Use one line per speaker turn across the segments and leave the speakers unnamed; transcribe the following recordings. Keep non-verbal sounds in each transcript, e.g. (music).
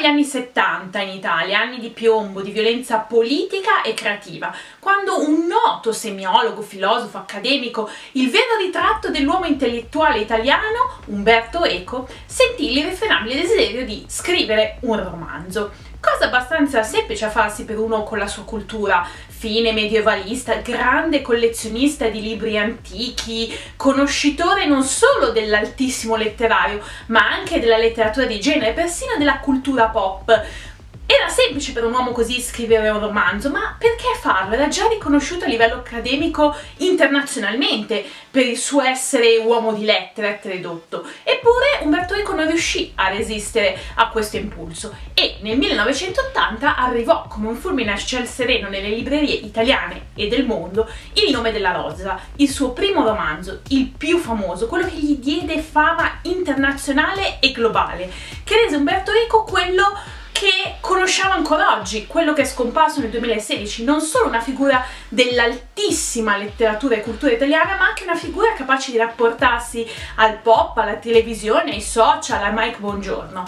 gli anni 70 in Italia, anni di piombo, di violenza politica e creativa, quando un noto semiologo, filosofo, accademico, il vero ritratto dell'uomo intellettuale italiano, Umberto Eco, sentì l'irrefrenabile desiderio di scrivere un romanzo. Cosa abbastanza semplice a farsi per uno con la sua cultura, fine medievalista, grande collezionista di libri antichi, conoscitore non solo dell'altissimo letterario, ma anche della letteratura di genere, persino della cultura pop era semplice per un uomo così scrivere un romanzo, ma perché farlo? Era già riconosciuto a livello accademico internazionalmente per il suo essere uomo di lettere, lettere dotto. Eppure Umberto Eco non riuscì a resistere a questo impulso nel 1980 arrivò come un fulmine a ciel sereno nelle librerie italiane e del mondo Il nome della rosa, il suo primo romanzo, il più famoso, quello che gli diede fama internazionale e globale, che rese Umberto Eco quello che conosciamo ancora oggi, quello che è scomparso nel 2016, non solo una figura dell'altissima letteratura e cultura italiana, ma anche una figura capace di rapportarsi al pop, alla televisione, ai social, a Mike Buongiorno.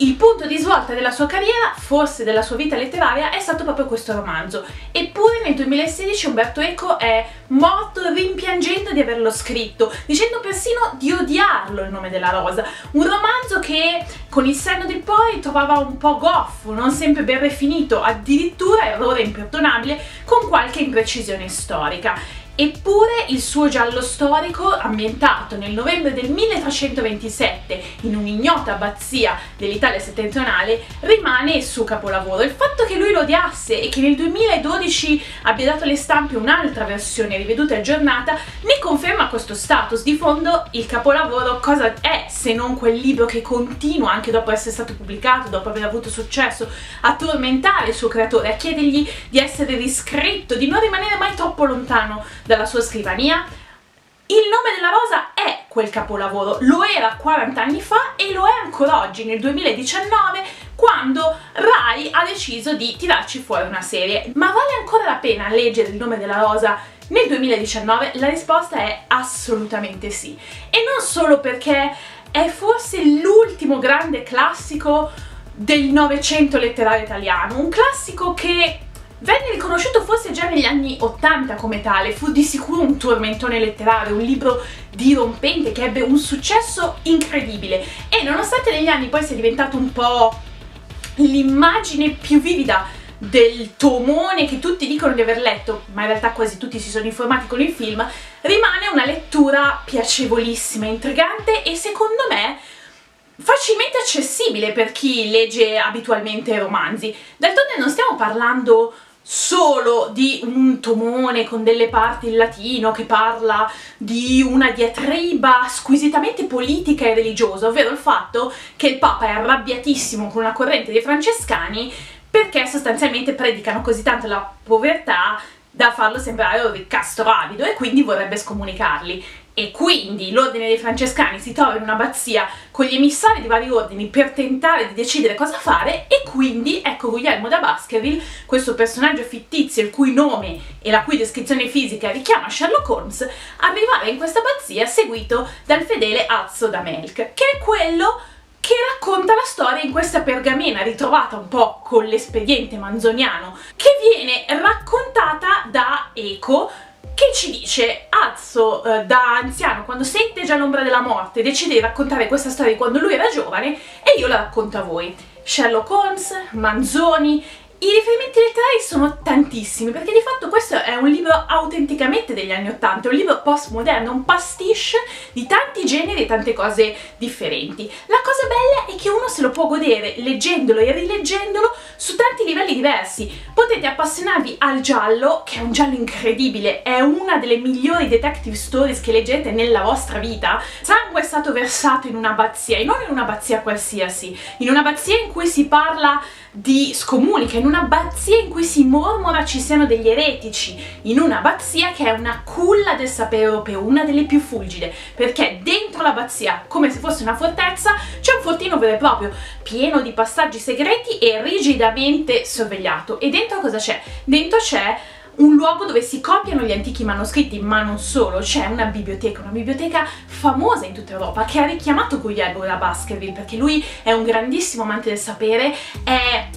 Il punto di svolta della sua carriera, forse della sua vita letteraria, è stato proprio questo romanzo. Eppure nel 2016 Umberto Eco è morto rimpiangendo di averlo scritto, dicendo persino di odiarlo il nome della rosa. Un romanzo che con il senno del poi trovava un po' goffo, non sempre ben rifinito, addirittura errore imperdonabile con qualche imprecisione storica. Eppure il suo giallo storico, ambientato nel novembre del 1327 in un'ignota abbazia dell'Italia settentrionale, rimane il suo capolavoro. Il fatto che lui lo odiasse e che nel 2012 abbia dato alle stampe un'altra versione riveduta e aggiornata ne conferma questo status. Di fondo il capolavoro cosa è se non quel libro che continua anche dopo essere stato pubblicato, dopo aver avuto successo, a tormentare il suo creatore, a chiedergli di essere riscritto, di non rimanere mai troppo lontano dalla sua scrivania? Il nome della rosa è quel capolavoro, lo era 40 anni fa e lo è ancora oggi, nel 2019, quando Rai ha deciso di tirarci fuori una serie. Ma vale ancora la pena leggere il nome della rosa nel 2019? La risposta è assolutamente sì. E non solo perché è forse l'ultimo grande classico del Novecento letterario italiano, un classico che Venne riconosciuto forse già negli anni 80 come tale, fu di sicuro un tormentone letterario, un libro dirompente che ebbe un successo incredibile e nonostante negli anni poi sia diventato un po' l'immagine più vivida del tomone che tutti dicono di aver letto, ma in realtà quasi tutti si sono informati con il film, rimane una lettura piacevolissima, intrigante e secondo me facilmente accessibile per chi legge abitualmente romanzi. D'altronde non stiamo parlando solo di un tomone con delle parti in latino che parla di una diatriba squisitamente politica e religiosa, ovvero il fatto che il Papa è arrabbiatissimo con una corrente dei francescani perché sostanzialmente predicano così tanto la povertà da farlo sembrare un ricastro avido e quindi vorrebbe scomunicarli e quindi l'ordine dei francescani si trova in un'abbazia con gli emissari di vari ordini per tentare di decidere cosa fare e quindi ecco Guglielmo da Baskerville, questo personaggio fittizio il cui nome e la cui descrizione fisica richiama Sherlock Holmes, arrivare in questa abbazia seguito dal fedele Azzo da Melk, che è quello che racconta la storia in questa pergamena ritrovata un po' con l'espediente manzoniano che viene raccontata da Eco che ci dice Azzo eh, da anziano quando sente già l'ombra della morte decide di raccontare questa storia di quando lui era giovane e io la racconto a voi. Sherlock Holmes, Manzoni i riferimenti letterari sono tantissimi, perché di fatto questo è un libro autenticamente degli anni Ottanta, un libro postmoderno, un pastiche di tanti generi e tante cose differenti. La cosa bella è che uno se lo può godere leggendolo e rileggendolo su tanti livelli diversi. Potete appassionarvi al giallo, che è un giallo incredibile, è una delle migliori detective stories che leggete nella vostra vita. Sangue è stato versato in un'abbazia, e non in un'abbazia qualsiasi, in un'abbazia in cui si parla di scomunica, in un'abbazia in cui si mormora ci siano degli eretici, in un'abbazia che è una culla del sapere europeo, una delle più fulgide, perché dentro l'abbazia, come se fosse una fortezza, c'è un fortino vero e proprio, pieno di passaggi segreti e rigidamente sorvegliato. E dentro cosa c'è? Dentro c'è un luogo dove si copiano gli antichi manoscritti, ma non solo, c'è una biblioteca, una biblioteca famosa in tutta Europa che ha richiamato Guglielmo da Baskerville perché lui è un grandissimo amante del sapere, è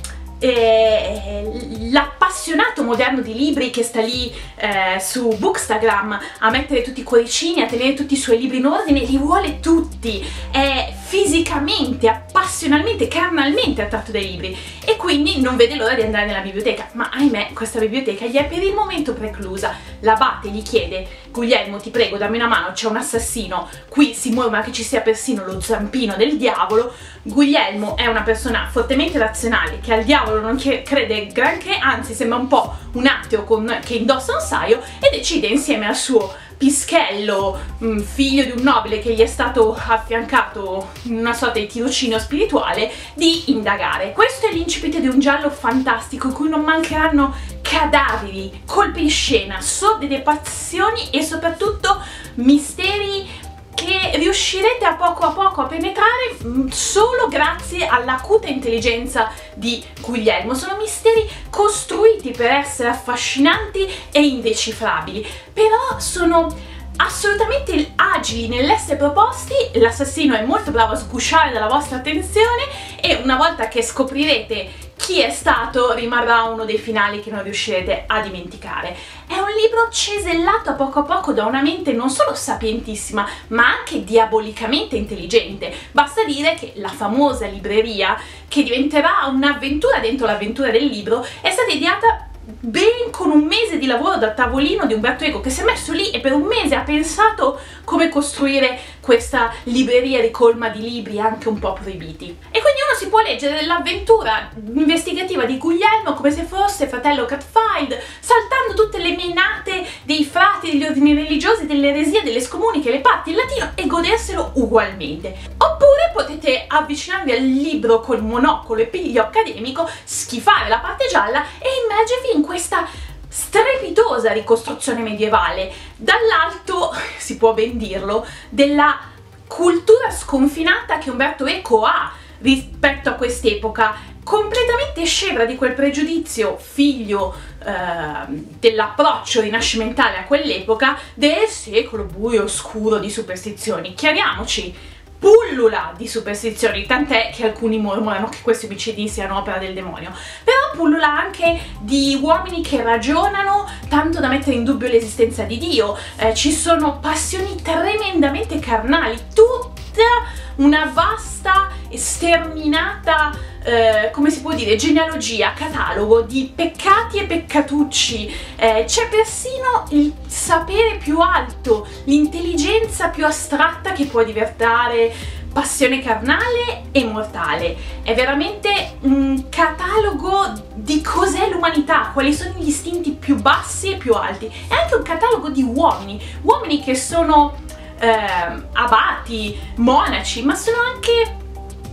eh, l'appassionato moderno di libri che sta lì eh, su Bookstagram a mettere tutti i cuoricini, a tenere tutti i suoi libri in ordine, li vuole tutti, è fisicamente, appassionalmente, carnalmente attratto dai libri. E quindi non vede l'ora di andare nella biblioteca, ma ahimè questa biblioteca gli è per il momento preclusa. L'abate gli chiede, Guglielmo ti prego dammi una mano, c'è un assassino, qui si muove che ci sia persino lo zampino del diavolo, Guglielmo è una persona fortemente razionale che al diavolo non crede granché, anzi sembra un po' un ateo con, che indossa un saio e decide insieme al suo Pischello, mm, figlio di un nobile che gli è stato affiancato in una sorta di tirocinio spirituale, di indagare. Questo è l'incipit di un giallo fantastico in cui non mancheranno cadaveri, colpi di scena, sordide passioni e soprattutto misteri riuscirete a poco a poco a penetrare mm, solo grazie all'acuta intelligenza di Guglielmo. Sono misteri costruiti per essere affascinanti e indecifrabili, però sono assolutamente agili nell'essere proposti, l'assassino è molto bravo a sgusciare dalla vostra attenzione e una volta che scoprirete chi è stato rimarrà uno dei finali che non riuscirete a dimenticare. È un libro cesellato a poco a poco da una mente non solo sapientissima, ma anche diabolicamente intelligente. Basta dire che la famosa libreria, che diventerà un'avventura dentro l'avventura del libro, è stata ideata ben con un mese di lavoro da tavolino di Umberto Eco che si è messo lì e per un mese ha pensato come costruire questa libreria ricolma di libri anche un po' proibiti. E quindi uno si può leggere l'avventura investigativa di Guglielmo come se fosse fratello Catfield, saltando tutte le menate dei frati, degli ordini religiosi, delle eresie, delle scomuniche, le parti in latino e goderselo ugualmente. Potete avvicinarvi al libro col monocolo e piglio accademico, schifare la parte gialla e immergervi in questa strepitosa ricostruzione medievale, dall'alto, (laughs) si può ben dirlo, della cultura sconfinata che Umberto Eco ha rispetto a quest'epoca, completamente scevra di quel pregiudizio figlio eh, dell'approccio rinascimentale a quell'epoca del secolo buio oscuro di superstizioni. Chiariamoci, pullula di superstizioni, tant'è che alcuni mormorano che questi omicidi siano opera del demonio, però pullula anche di uomini che ragionano tanto da mettere in dubbio l'esistenza di Dio, eh, ci sono passioni tremendamente carnali, tutta una vasta sterminata, eh, come si può dire, genealogia, catalogo di peccati e peccatucci. Eh, c'è persino il sapere più alto, l'intelligenza più astratta che può diventare passione carnale e mortale. È veramente un catalogo di cos'è l'umanità, quali sono gli istinti più bassi e più alti. È anche un catalogo di uomini, uomini che sono eh, abati, monaci, ma sono anche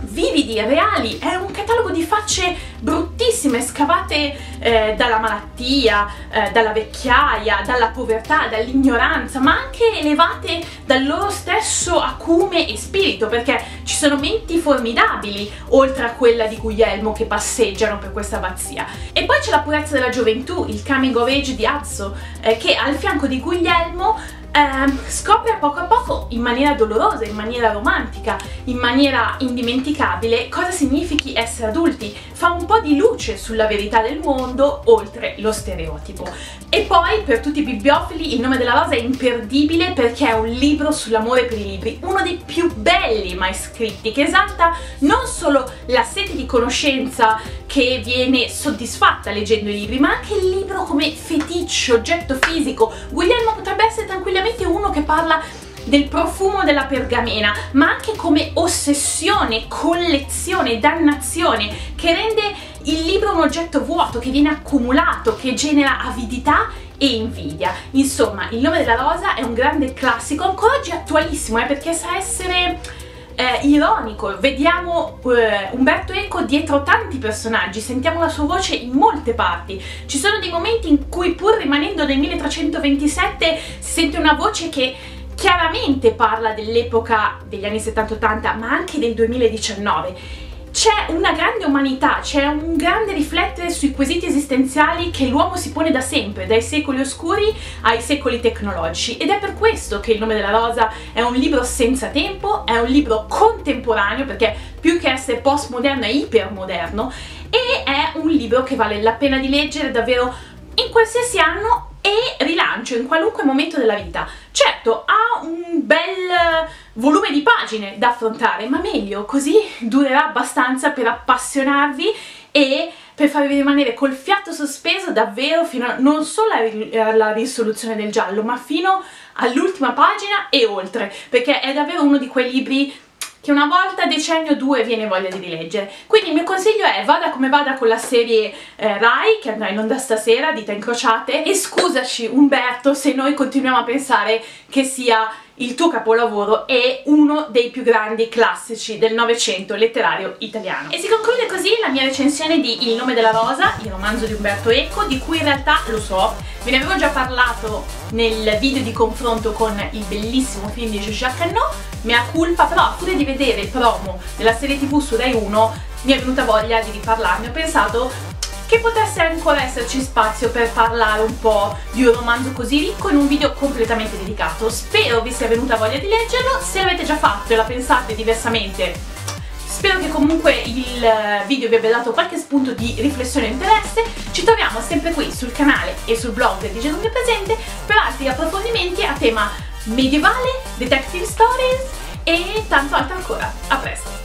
vividi, reali, è un catalogo di facce bruttissime, scavate eh, dalla malattia, eh, dalla vecchiaia, dalla povertà, dall'ignoranza, ma anche elevate dal loro stesso acume e spirito, perché ci sono menti formidabili, oltre a quella di Guglielmo, che passeggiano per questa abbazia. E poi c'è la purezza della gioventù, il coming of age di Azzo, eh, che al fianco di Guglielmo eh, scopre a poco a poco, in maniera dolorosa, in maniera romantica, in maniera indimenticabile, cosa significhi essere adulti, fa un po' di luce sulla verità del mondo oltre lo stereotipo. E poi, per tutti i bibliofili, Il nome della rosa è imperdibile perché è un libro sull'amore per i libri, uno dei più belli mai scritti, che esalta non solo la sete di conoscenza che viene soddisfatta leggendo i libri, ma anche il libro come feticcio, oggetto fisico. Guglielmo potrebbe essere tranquillamente uno che parla del profumo della pergamena, ma anche come ossessione, collezione, dannazione, che rende il libro un oggetto vuoto, che viene accumulato, che genera avidità e invidia. Insomma, Il nome della rosa è un grande classico, ancora oggi attualissimo, eh, perché sa essere eh, ironico, vediamo eh, Umberto Eco dietro tanti personaggi, sentiamo la sua voce in molte parti, ci sono dei momenti in cui pur rimanendo nel 1327 si sente una voce che chiaramente parla dell'epoca degli anni 70-80 ma anche del 2019 c'è una grande umanità, c'è un grande riflettere sui quesiti esistenziali che l'uomo si pone da sempre, dai secoli oscuri ai secoli tecnologici ed è per questo che Il nome della rosa è un libro senza tempo, è un libro contemporaneo perché più che essere postmoderno è ipermoderno e è un libro che vale la pena di leggere davvero in qualsiasi anno e rilancio in qualunque momento della vita. Certo, ha un bel volume di pagine da affrontare, ma meglio, così durerà abbastanza per appassionarvi e per farvi rimanere col fiato sospeso davvero fino a, non solo alla risoluzione del giallo, ma fino all'ultima pagina e oltre, perché è davvero uno di quei libri che una volta decennio o due viene voglia di rileggere. Quindi il mio consiglio è vada come vada con la serie eh, Rai che andrà in onda stasera, dita incrociate, e scusaci Umberto se noi continuiamo a pensare che sia il tuo capolavoro e uno dei più grandi classici del Novecento letterario italiano. E si conclude così la mia recensione di Il nome della rosa, il romanzo di Umberto Eco, di cui in realtà, lo so, ve ne avevo già parlato nel video di confronto con il bellissimo film di Jacques Cannot, mea culpa, però a furia di vedere il promo della serie tv su Rai 1 mi è venuta voglia di riparlarne, ho pensato che potesse ancora esserci spazio per parlare un po' di un romanzo così ricco in un video completamente dedicato. Spero vi sia venuta voglia di leggerlo, se l'avete già fatto e la pensate diversamente Spero che comunque il video vi abbia dato qualche spunto di riflessione e interesse. Ci troviamo sempre qui sul canale e sul blog di mio presente per altri approfondimenti a tema medievale, detective stories e tanto altro ancora. A presto!